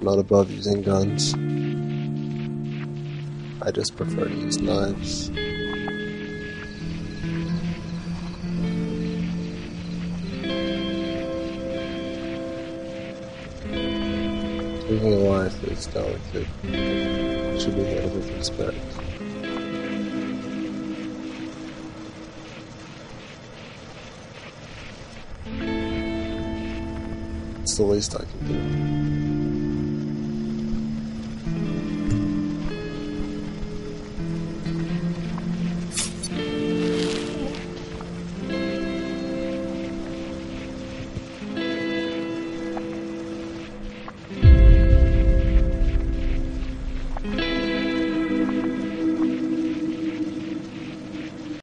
not above using guns. I just prefer to use knives. Living a life is delicate. Should be handled with respect. It's the least I can do.